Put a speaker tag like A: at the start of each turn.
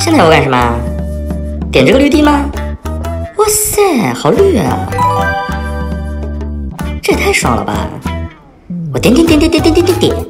A: 现在要我干什么？点这个绿地吗？哇塞好绿啊！这也太爽了吧！我点点点点点点点点点。